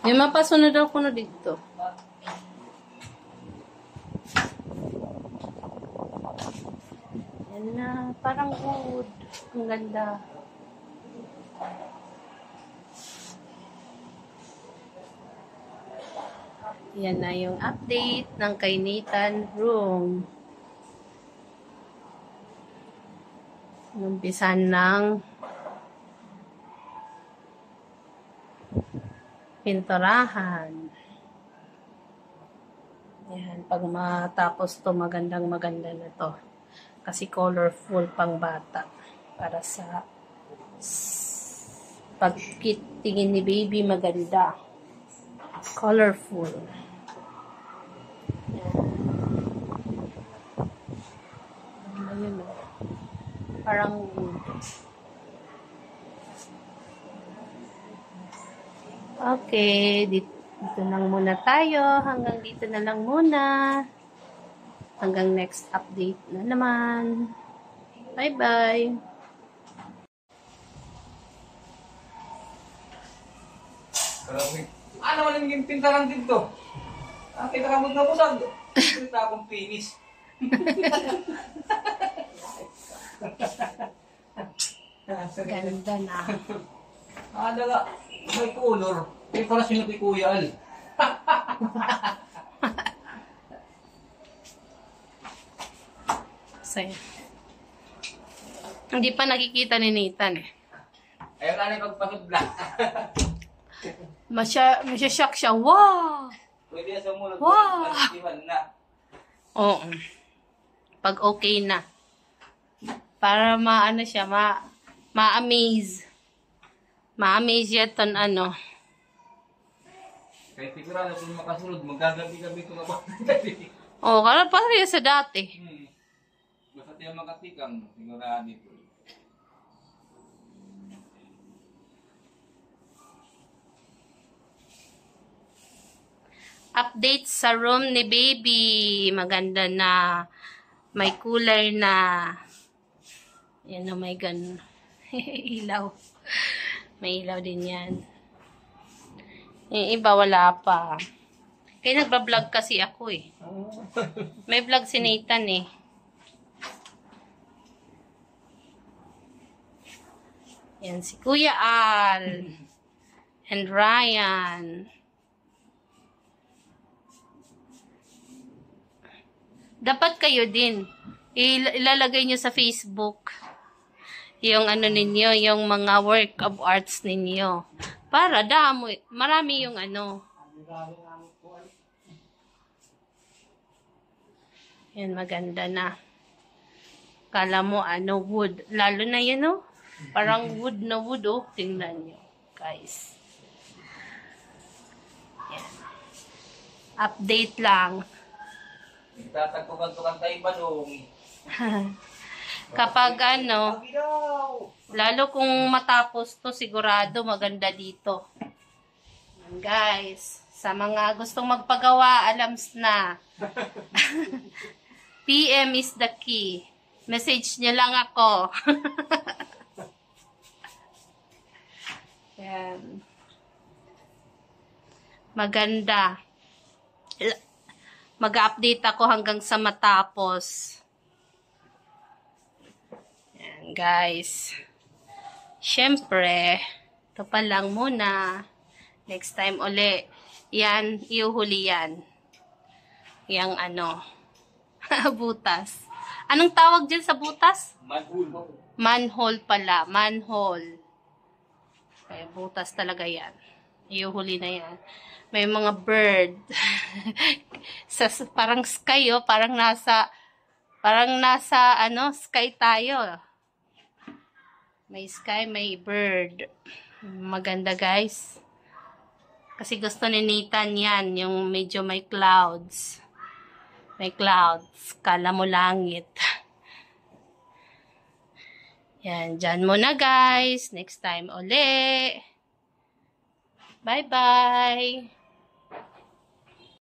May mapasunod ako na dito. Yan na. Parang wood. Ang ganda. Yan na yung update ng kainitan room. Umpisan ng pinturahan. Yan, pag matapos to magandang maganda na to. Kasi colorful pang bata. Para sa pagkitingin ni baby maganda. Colorful. Parang wood. Okay, dito, dito lang muna tayo. Hanggang dito na lang muna. Hanggang next update na naman. Bye-bye. Ano man yung pintaran dito? Ang kinakamot na busag. Pinta akong pinis. Ganda na. Ah, dala. May color. May para sino kay Kuya Al. Saya. Hindi pa nakikita ni Nathan eh. Ayaw na na pagpasudla. Masya, masya-shock siya. Wow! Pwede sa mulot. Wow! Oo. Pag okay na. Para maano siya, ma ma-amaze. Ma-amaze yaton ano. Kaya sigurado kung makasunod, magagabi-gabi ito na ba? Oh, kala pa rin sa dati. hmm. Basta tayo makatikang, sigurado ito. Update sa room ni baby. Maganda na. May cooler na. Yan na may gan. ilaw. May ilaw din yan. Yung iba wala pa. Kaya nagbablog kasi ako eh. May vlog si Nathan eh. Yan si Kuya Al. And Ryan. Dapat kayo din. Il- ilalagay nyo sa Facebook yung ano ninyo, yung mga work of arts ninyo. Para damo, marami yung ano. Yan, maganda na. Kala mo, ano, wood. Lalo na yun, oh. Parang wood na wood, oh. Tingnan nyo, guys. Yan. Update lang. Nagtatagpukan-tukan tayo ba? Kapag ano! Lalo kung matapos to, sigurado maganda dito. Yan, guys. Sa mga gustong magpagawa, alams na. PM is the key. Message niyo lang ako. Yan. Maganda. Mag-update ako hanggang sa matapos. Yan, guys. Siyempre, ito pa lang muna. Next time uli. Yan, iuhuli yan. Yang ano, butas. Anong tawag dyan sa butas? Manhul. Manhole pala. Manhole. Kaya butas talaga yan. Iuhuli na yan. May mga bird. sa, parang sky, oh. Parang nasa, parang nasa, ano, sky tayo. May sky, may bird. Maganda, guys. Kasi gusto ni Nathan yan, yung medyo may clouds. May clouds. Kala mo langit. Yan, dyan muna guys. Next time uli. Bye-bye.